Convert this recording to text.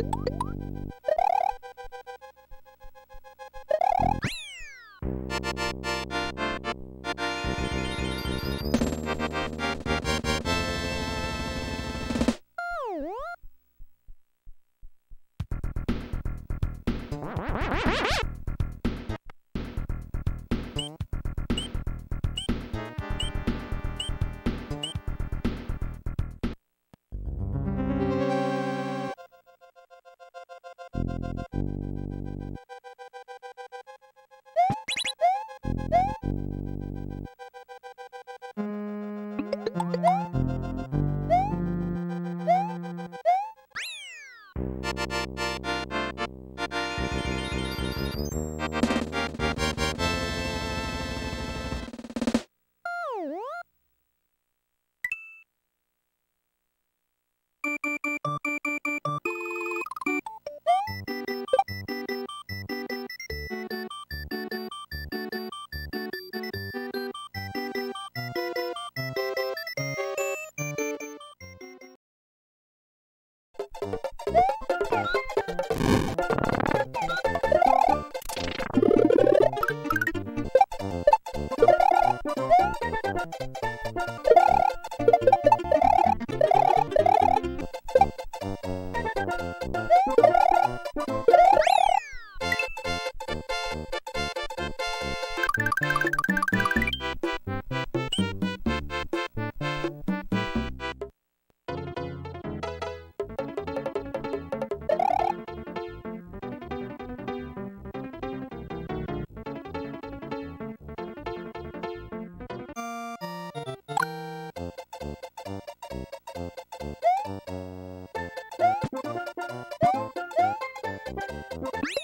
you Thank you. Thank